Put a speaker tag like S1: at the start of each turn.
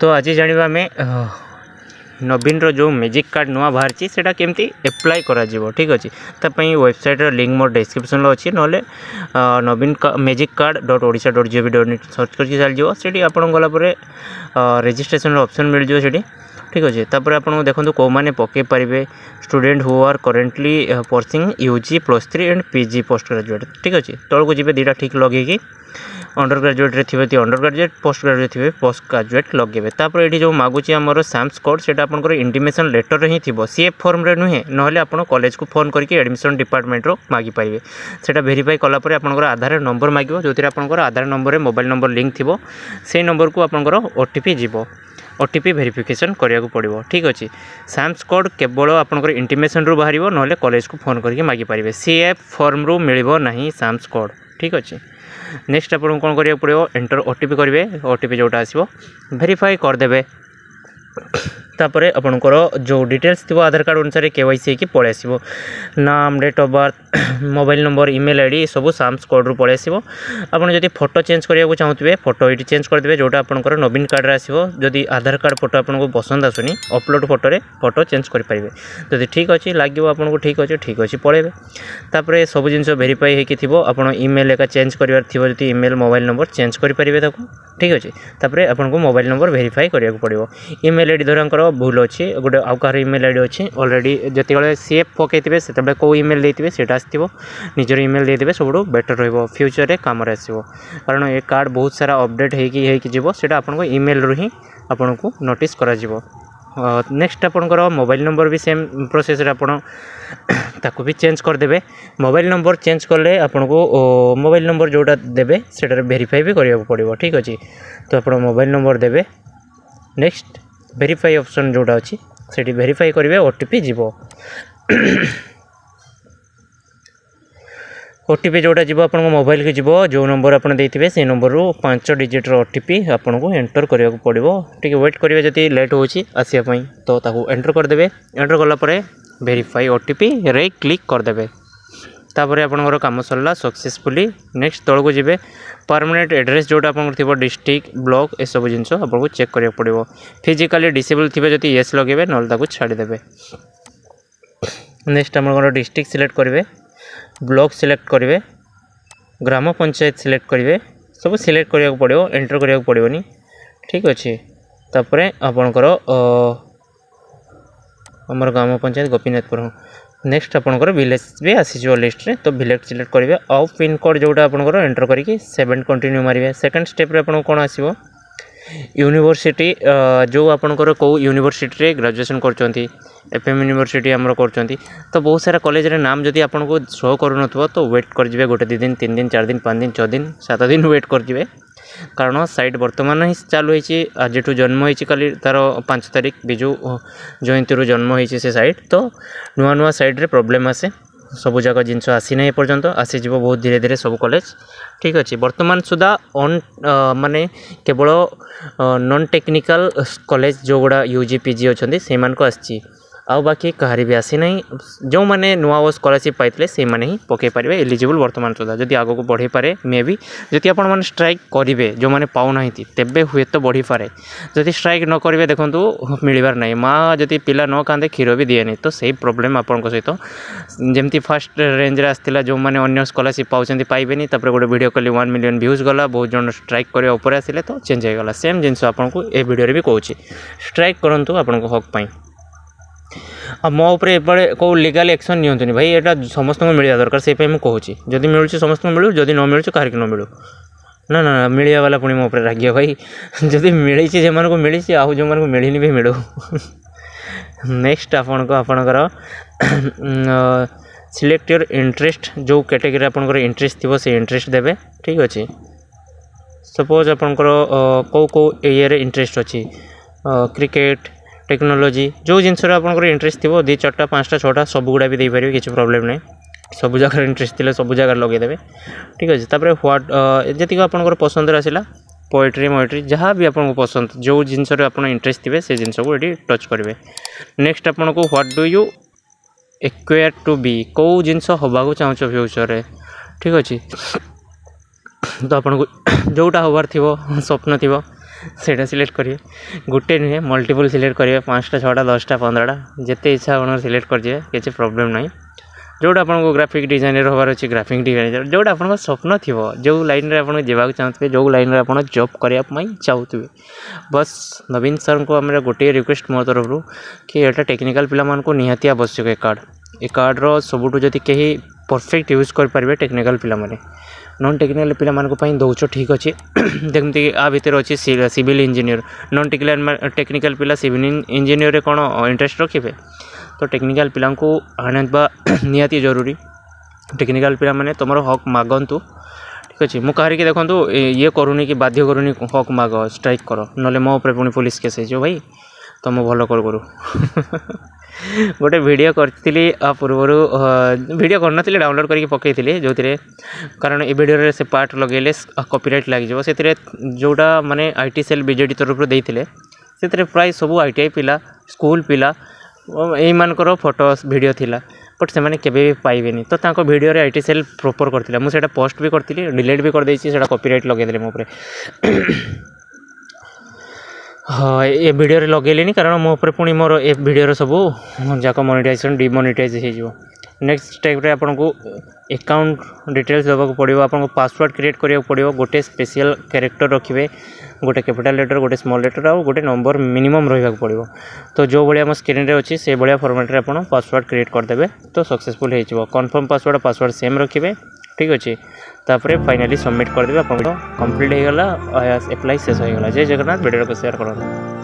S1: তো আজ জাঁয়া আমি ନବୀନର ଯେଉଁ ମ୍ୟାଜିକ୍ କାର୍ଡ଼ ନୂଆ ବାହାରିଛି ସେଇଟା କେମିତି ଆପ୍ଲାଏ କରାଯିବ ଠିକ୍ ଅଛି ତା ପାଇଁ ୱେବସାଇଟ୍ର ଲିଙ୍କ୍ ମୋର ଡେସ୍କ୍ରିପ୍ସନ୍ରେ ଅଛି ନହେଲେ ନବୀନ magic card dot Odisha dot G O V dot in search କରିକି ଚାଲିଯିବ ସେଠି ଆପଣ ଗଲା ପରେ ରେଜିଷ୍ଟ୍ରେସନ୍ର ଅପସନ୍ ମିଳିଯିବ ସେଠି ঠিক ଅଛି ତାପରେ ଆପଣ ଦେଖନ୍ତୁ କେଉଁମାନେ ପକାଇ ପାରିବେ student who are currently pursuing U G plus three and P G postgraduate ଠିକ୍ ଅଛି ତଳକୁ ଯିବେ ଦୁଇଟା ଠିକ୍ ଲଗେଇକି ଅଣ୍ଡର ଗ୍ରାଜୁଏଟ୍ରେ ଥିବେ ତି ଅଣ୍ଡର ଗ୍ରାଜୁଏଟ୍ ପୋଷ୍ଟ ଗ୍ରାଜୁଏଟ୍ ଥିବେ ପୋଷ୍ଟ ଗ୍ରାଜୁଏଟ୍ ଲଗେଇବେ ତାପରେ ଏଠି ଯେଉଁ ମାଗୁଛି ଆମର ସାମ୍ସ କୋଡ଼୍ ସେଇଟା ଆପଣଙ୍କର ଇଣ୍ଟିମେସନ୍ ଲେଟର୍ରେ ହିଁ ଥିବ ସିଏ ଫର୍ମରେ ନୁହେଁ ନହେଲେ ଆପଣ କଲେଜକୁ ଫୋନ୍ କରିକି ଆଡ଼ମିସନ୍ ଡିପାର୍ଟମେଣ୍ଟରୁ ମାଗିପାରିବେ ସେଇଟା ଭେରିଫାଏ କଲା ପରେ ଆପଣଙ୍କର ଆଧାର ନମ୍ବର ମାଗିବ ଯେଉଁଥିରେ ଆପଣଙ୍କର ଆଧାର ନମ୍ବରରେ ମୋବାଇଲ୍ ନମ୍ବର ଲିଙ୍କ୍ ଥିବ ସେଇ ନମ୍ବରକୁ ଆପଣଙ୍କର ଓ ଟି ପି ଯିବ ଓ ଟି ପି ଭେରିଫିକେସନ୍ କରିବାକୁ ପଡ଼ିବ ଠିକ୍ ଅଛି ସାମ୍ସ କୋଡ଼୍ କେବଳ ଆପଣଙ୍କର ଇଣ୍ଟିମେସନ୍ରୁ ବାହାରିବ ନହେଲେ କଲେଜକୁ ଫୋନ୍ କରିକି ମାଗିପାରିବେ ସି ଏଫ୍ ଫର୍ମରୁ ମିଳିବ ନାହିଁ ସାମ୍ସ କୋଡ଼୍ ଠିକ୍ ଅଛି ନେକ୍ସଟ ଆପଣଙ୍କୁ କ'ଣ କରିବାକୁ ପଡ଼ିବ ଏଣ୍ଟର ଓ ଟି ପି କରିବେ ଓ ଟି ପି ଯେଉଁଟା ଆସିବ ଭେରିଫାଏ କରିଦେବେ ତାପରେ ଆପଣଙ୍କର ଯେଉଁ ଡିଟେଲ୍ସ ଥିବ ଆଧାର କାର୍ଡ଼ ଅନୁସାରେ କେ ୱାଇ ସି ହେଇକି ପଳାଇ ଆସିବ ନାମ date of birth mobile number email I D ସବୁ ସାମ୍ସ କୋଡ଼୍ରୁ ପଳାଇ ଆସିବ ଆପଣ ଯଦି ଫଟୋ ଚେଞ୍ଜ କରିବାକୁ ଚାହୁଁଥିବେ ଫଟୋ ଏଇଠି ଚେଞ୍ଜ କରିଦେବେ ଯେଉଁଟା ଆପଣଙ୍କର ନବୀନ କାର୍ଡ଼ରେ ଆସିବ ଯଦି ଆଧାର କାର୍ଡ଼ ଫଟୋ ଆପଣଙ୍କୁ ପସନ୍ଦ ଆସୁନି ଅପଲୋଡ଼ ଫଟୋରେ ଫଟୋ ଚେଞ୍ଜ କରିପାରିବେ ଯଦି ଠିକ୍ ଅଛି ଲାଗିବ ଆପଣଙ୍କୁ ଠିକ୍ ଅଛି ଠିକ୍ ଅଛି ପଳାଇବେ ତାପରେ ସବୁ ଜିନିଷ ଭେରିଫାଇ ହେଇକି ଥିବ ଆପଣ ଇମେଲ୍ ଏକା ଚେଞ୍ଜ କରିବାର ଥିବ ଯଦି ଇମେଲ୍ ମୋବାଇଲ ନମ୍ବର ଚେଞ୍ଜ କରିପାରିବେ ତାକୁ ଠିକ୍ ଅଛି ତାପରେ ଆପଣଙ୍କୁ ମୋବାଇଲ ନମ୍ବର ଭେରିଫାଇ କରିବାକୁ ପଡ଼ିବ ଇମେଲ୍ ଆଇ ଡ଼ି ଧରଙ୍କର ମୋର ଭୁଲ ଅଛି ଗୋଟେ ଆଉ କାହାର ଇମେଲ୍ ଆଇ ଡ଼ି ଅଛି ଅଲରେଡ଼ି ଯେତେବେଳେ ସିଏ ପକାଇଥିବେ ସେତେବେଳେ କେଉଁ ଇମେଲ୍ ଦେଇଥିବେ ସେଇଟା ଆସିଥିବ ନିଜର ଇମେଲ୍ ଦେଇଦେବେ ସବୁଠୁ ବେଟର୍ ରହିବ ଫ୍ୟୁଚର୍ରେ କାମରେ ଆସିବ କାରଣ ଏ କାର୍ଡ଼ ବହୁତ ସାରା ଅପଡ଼େଟ୍ ହେଇକି ହେଇକି ଯିବ ସେଇଟା ଆପଣଙ୍କ ଇମେଲ୍ରୁ ହିଁ ଆପଣଙ୍କୁ ନୋଟିସ୍ କରାଯିବ ନେକ୍ସଟ ଆପଣଙ୍କର ମୋବାଇଲ ନମ୍ବର ବି ସେମ୍ ପ୍ରୋସେସରେ ଆପଣ ତାକୁ ବି ଚେଞ୍ଜ କରିଦେବେ ମୋବାଇଲ ନମ୍ବର ଚେଞ୍ଜ କଲେ ଆପଣଙ୍କୁ ମୋବାଇଲ ନମ୍ବର ଯେଉଁଟା ଦେବେ ସେଇଟାରେ ଭେରିଫାଏ ବି କରିବାକୁ ପଡ଼ିବ ଠିକ୍ ଅଛି ତ ଆପଣ ମୋବାଇଲ ନମ୍ବର ଦେବେ ନେକ୍ସଟ ভেরিফାଇ ଅପସନ୍ ଯେଉଁଟା ଅଛି ସେଠି ଭେରିଫାଇ କରିବେ ଓ ଟି ପି ଯିବ ଓ ଟି ପି ଯେଉଁଟା ଯିବ ଆପଣଙ୍କ ମୋବାଇଲକୁ ଯିବ ଯେଉଁ ନମ୍ବର ଆପଣ ଦେଇଥିବେ ସେଇ ନମ୍ବରରୁ ପାଞ୍ଚ ଡିଜିଟ୍ର ଓ ଟି ପି ଆପଣଙ୍କୁ ଏଣ୍ଟର କରିବାକୁ ପଡ଼ିବ ଟିକେ ୱେଟ୍ କରିବେ ଯଦି ଲେଟ୍ ହେଉଛି ଆସିବା ପାଇଁ ତ ତାକୁ ଏଣ୍ଟର କରିଦେବେ ଏଣ୍ଟର କଲା ପରେ ଭେରିଫାଇ ଓ ଟି ପିରେ କ୍ଲିକ୍ କରିଦେବେ তাপরে আপনার কাম সরলা সকসেসফুলি নেক্সট তলক যাবে পরমানেন্ট এড্রেস যেটা আপনার থাকবে ডিস্ট্রিক্ট ব্লক এসব জিনিস আপনার চেক করা পড়ব ফিজিকালি ডিসেবল থাকবে যদি ইয়েস লগাইবে নহলে তাকে ছাড়িদেবে নেক্সট আপনার ডিস্ট্রিক্ট সিলেক্ট করবে ব্লক সিলেক্ট করবে গ্রাম পঞ্চায়েত সিলেক্ট করবে সব সিলেক্ট করা পড়ব এন্টর করা পড়বনি ঠিক আছে তাপরে আপনার আমার গ্রাম পঞ্চায়েত গোপীনাথপুর নেক্সট আপনার ভিলেজ বি আসিযোগ লিষ্টে তো ভিলেজ সিলেক্ট করবে আউ পিনকোড যেটা আপনার এন্টর করি সেভেন কন্টিনিউ মারবে সেকেন্ড স্টেপ্রে আপনার কোণ আসব ইউনিভর্সিটি যে আপনার কেউ ইউনিভর্সিটি গ্রাজুয়েসন করছেন এফএম ইউনিভর্সিটি আমার করছেন তো বহু সারা কলেজের নাম যদি আপনার শো করুন তো ওয়েট করবে গোটে দুই দিন তিন দিন চার দিন পাঁচ দিন ছ দিন সাত দিন ওয়েট করবে କାରଣ ସାଇଟ୍ ବର୍ତ୍ତମାନ ହିଁ ଚାଲୁ ହେଇଛି ଆଜିଠୁ ଜନ୍ମ ହେଇଛି କାଲି ତା'ର ପାଞ୍ଚ ତାରିଖ ବିଜୁ ଜୟନ୍ତୀରୁ ଜନ୍ମ ହେଇଛି ସେ ସାଇଟ୍ ତ ନୂଆ ନୂଆ ସାଇଟ୍ରେ ପ୍ରୋବ୍ଲେମ୍ ଆସେ ସବୁଯାକ ଜିନିଷ ଆସିନାହିଁ ଏପର୍ଯ୍ୟନ୍ତ ଆସିଯିବ ବହୁତ ଧୀରେ ଧୀରେ ସବୁ କଲେଜ ଠିକ୍ ଅଛି ବର୍ତ୍ତମାନ ସୁଦ୍ଧା ଅନ୍ ମାନେ କେବଳ ନନ୍ ଟେକ୍ନିକାଲ୍ କଲେଜ ଯେଉଁଗୁଡ଼ା ୟୁ ଜି ପି ଜି ଅଛନ୍ତି ସେଇମାନଙ୍କୁ ଆସିଛି ଆଉ ବାକି କାହାରି ବି ଆସିନାହିଁ ଯେଉଁମାନେ ନୂଆ ଓ ସ୍କଲାରସିପ୍ ପାଇଥିଲେ ସେଇମାନେ ହିଁ ପକାଇ ପାରିବେ ଏଲିଜିବୁଲ୍ ବର୍ତ୍ତମାନ ସୁଦ୍ଧା ଯଦି ଆଗକୁ ବଢ଼ିପାରେ ମେ ବି ଯଦି ଆପଣମାନେ ଷ୍ଟ୍ରାଇକ୍ କରିବେ ଯେଉଁମାନେ ପାଉନାହାନ୍ତି ତେବେ ହୁଏତ ବଢ଼ିପାରେ ଯଦି ଷ୍ଟ୍ରାଇକ୍ ନ କରିବେ ଦେଖନ୍ତୁ ମିଳିବାର ନାହିଁ ମା' ଯଦି ପିଲା ନ କାନ୍ଦେ କ୍ଷୀର ବି ଦିଏନି ତ ସେଇ ପ୍ରୋବ୍ଲେମ୍ ଆପଣଙ୍କ ସହିତ ଯେମିତି ଫାର୍ଷ୍ଟ ରେଞ୍ଜରେ ଆସିଥିଲା ଯେଉଁମାନେ ଅନ୍ୟ ସ୍କଲାରସିପ୍ ପାଉଛନ୍ତି ପାଇବେନି ତାପରେ ଗୋଟେ ଭିଡ଼ିଓ କଲି ୱାନ୍ ମିଲିୟନ୍ ଭ୍ୟୁଜ୍ ଗଲା ବହୁତ ଜଣ ଷ୍ଟ୍ରାଇକ୍ କରିବା ଉପରେ ଆସିଲେ ତ ଚେଞ୍ଜ ହୋଇଗଲା ସେମ୍ ଜିନିଷ ଆପଣଙ୍କୁ ଏ ଭିଡ଼ିଓରେ ବି କହୁଛି ଷ୍ଟ୍ରାଇକ୍ କରନ୍ତୁ ଆପଣଙ୍କ ହକ୍ ପାଇଁ आ मो उपरे को लीगल एक्शन नि भाई ये समस्त को मिलवा दरकार से कहूँ जब मिलूँ समस्त मिलू जदि न मिलू कह न मिलू ना ना ना मिले वाला पुणी मोप राग भाई जब मिले से मिली आउ जो मैं मिलनी भी मिलू नेक्स्ट आपण को आपणकर सिलेक्ट योर इंटरेस्ट जो कैटेगरी आप इंटरेस्ट थी से इंटरेस्ट देवे ठीक अच्छे सपोज आपण कौ कौ इंटरेस्ट अच्छी क्रिकेट टेक्नोलोजी जो ଜିନିଷରେ ଆପଣଙ୍କର ଇଣ୍ଟରେଷ୍ଟ ଥିବ ଦୁଇ ଚାରିଟା ପାଞ୍ଚଟା ଛଅଟା ସବୁଗୁଡ଼ା ବି ଦେଇପାରିବେ କିଛି ପ୍ରୋବ୍ଲେମ୍ ନାହିଁ ସବୁ ଜାଗାରେ ଇଣ୍ଟରେଷ୍ଟ ଥିଲେ ସବୁ ଜାଗାରେ ଲଗାଇଦେବେ ଠିକ୍ ଅଛି ତାପରେ ହ୍ୱାଟ୍ ଯେତିକି ଆପଣଙ୍କର ପସନ୍ଦରେ ଆସିଲା ପୋଏଟ୍ରି ମୋଏଟ୍ରି ଯାହା ବି ଆପଣଙ୍କୁ ପସନ୍ଦ ଯେଉଁ ଜିନିଷରେ ଆପଣ ଇଣ୍ଟରେଷ୍ଟ ଥିବେ ସେ ଜିନିଷକୁ ଏଠି ଟଚ୍ କରିବେ ନେକ୍ସଟ ଆପଣଙ୍କୁ what do you acquire to be କେଉଁ ଜିନିଷ ହେବାକୁ ଚାହୁଁଛ ଫ୍ୟୁଚର୍ରେ ଠିକ୍ ଅଛି ତ ଆପଣଙ୍କୁ ଯେଉଁଟା ହେବାର ଥିବ ସ୍ୱପ୍ନ ଥିବ ସେଇଟା ସିଲେକ୍ଟ କରିବେ ଗୋଟେ ନୁହେଁ ମଲ୍ଟିପୁଲ୍ ସିଲେକ୍ଟ କରିବେ ପାଞ୍ଚଟା ଛଅଟା ଦଶଟା ପନ୍ଦରଟା ଯେତେ ଇଚ୍ଛା ଆପଣ ସିଲେକ୍ଟ କରିଯିବେ କିଛି ପ୍ରୋବ୍ଲେମ୍ ନାହିଁ ଯେଉଁଟା ଆପଣଙ୍କୁ ଗ୍ରାଫିକ୍ ଡିଜାଇନର୍ ହେବାର ଅଛି ଗ୍ରାଫିକ୍ ଡିଜାଇନର୍ ଯେଉଁଟା ଆପଣଙ୍କ ସ୍ୱପ୍ନ ଥିବ ଯେଉଁ ଲାଇନ୍ରେ ଆପଣ ଯିବାକୁ ଚାହୁଁଥିବେ ଯେଉଁ ଲାଇନ୍ରେ ଆପଣ ଜବ୍ କରିବା ପାଇଁ ଚାହୁଁଥିବେ ବସ୍ ନବୀନ ସାର୍ଙ୍କୁ ଆମର ଗୋଟିଏ ରିକ୍ୱେଷ୍ଟ ମୋ ତରଫରୁ କି ଏଇଟା ଟେକ୍ନିକାଲ୍ ପିଲାମାନଙ୍କୁ ନିହାତି ଆବଶ୍ୟକ ଏ କାର୍ଡ଼ ଏ କାର୍ଡ଼ର ସବୁଠୁ ଯଦି କେହି ପରଫେକ୍ଟ ୟୁଜ୍ କରିପାରିବେ ଟେକ୍ନିକାଲ୍ ପିଲାମାନେ ନନ୍ ଟେକ୍ନିକାଲ ପିଲାମାନଙ୍କ ପାଇଁ ଦେଉଛ ଠିକ୍ ଅଛି ଯେମିତିକି ଆ ଭିତରେ ଅଛି civil engineer non technical technical ପିଲା ସିଭିଲ୍ ଇଞ୍ଜିନିୟରରେ କ'ଣ ଇଣ୍ଟରେଷ୍ଟ ରଖିବେ ତ ଟେକ୍ନିକାଲ ପିଲାଙ୍କୁ ଆଣିବା ନିହାତି ଜରୁରୀ ଟେକ୍ନିକାଲ ପିଲାମାନେ ତୁମର ହକ୍ ମାଗନ୍ତୁ ଠିକ୍ ଅଛି ମୁଁ କାହାରିକି ଦେଖନ୍ତୁ ଇଏ କରୁନି କି ବାଧ୍ୟ କରୁନି ହକ୍ ମାଗ ଷ୍ଟ୍ରାଇକ୍ କର ନହେଲେ ମୋ ଉପରେ ପୁଣି ପୋଲିସ କେସ୍ ହେଇଯିବ ଭାଇ ତ ମୁଁ ଭଲ କରୁ କରୁ ଗୋଟେ ଭିଡ଼ିଓ କରିଥିଲି ଆ ପୂର୍ବରୁ ଭିଡ଼ିଓ କରିନଥିଲି ଡାଉନଲୋଡ଼୍ କରିକି ପକାଇଥିଲି ଯେଉଁଥିରେ କାରଣ ଏ ଭିଡ଼ିଓରେ ସେ ପାର୍ଟ ଲଗାଇଲେ କପିରାଇଟ୍ ଲାଗିଯିବ ସେଥିରେ ଯେଉଁଟା ମାନେ I T cell B J D ତରଫରୁ ଦେଇଥିଲେ ସେଥିରେ ପ୍ରାୟ ସବୁ ଆଇ ଟି ଆଇ ପିଲା ସ୍କୁଲ ପିଲା ଏଇମାନଙ୍କର ଫଟୋ ଭିଡ଼ିଓ ଥିଲା ବଟ୍ ସେମାନେ କେବେ ବି ପାଇବେନି ତ ତାଙ୍କ ଭିଡ଼ିଓରେ ଆଇ ଟି ସେଲ୍ ପ୍ରପର୍ କରିଥିଲା ମୁଁ ସେଇଟା ପୋଷ୍ଟ ବି କରିଥିଲି ଡିଲିଟ୍ ବି କରିଦେଇଛି ସେଇଟା କପିରାଇଟ୍ ଲଗାଇଦେଲେ ମୋ ଉପରେ ହଁ ଏ ଭିଡ଼ିଓରେ ଲଗେଇଲିନି କାରଣ ମୋ ଉପରେ ପୁଣି ମୋର ଏ ଭିଡ଼ିଓର ସବୁ ଯାକ ମନିଟାଇଜେସନ୍ ଡିମନିଟାଇଜ୍ ହେଇଯିବ ନେକ୍ସଟ ଟାଇପ୍ରେ ଆପଣଙ୍କୁ ଆକାଉଣ୍ଟ ଡିଟେଲ୍ସ ଦେବାକୁ ପଡ଼ିବ ଆପଣଙ୍କୁ ପାସୱାର୍ଡ଼ କ୍ରିଏଟ୍ କରିବାକୁ ପଡ଼ିବ ଗୋଟେ ସ୍ପେଶିଆଲ୍ କ୍ୟାରେକ୍ଟର ରଖିବେ ଗୋଟେ କ୍ୟାପିଟାଲ୍ ଲେଟର୍ ଗୋଟେ ସ୍ମଲ୍ ଲେଟର୍ ଆଉ ଗୋଟେ ନମ୍ବର ମିନିମମ୍ ରହିବାକୁ ପଡ଼ିବ ତ ଯେଉଁ ଭଳିଆ ଆମ ସ୍କ୍ରିନ୍ରେ ଅଛି ସେଭଳିଆ ଫର୍ମାଟ୍ରେ ଆପଣ ପାସୱାର୍ଡ଼ କ୍ରିଏଟ୍ କରିଦେବେ ତ ସକ୍ସେସଫୁଲ୍ ହେଇଯିବ କନଫର୍ମ ପାସୱାର୍ଡ଼ ପାସୱାର୍ଡ଼ ସେମ୍ ରଖିବେ ঠিক আছে ତାପରେ ଫାଇନାଲି ସବମିଟ୍ କରିଦେବେ ଆପଣଙ୍କ କମ୍ପ୍ଲିଟ୍ ହୋଇଗଲା ଆପ୍ଲାଏ ଶେଷ ହୋଇଗଲା ଜୟ ଜଗନ୍ନାଥ ଭିଡ଼ିଓକୁ ସେୟାର କରନ୍ତୁ